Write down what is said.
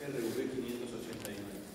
RV589.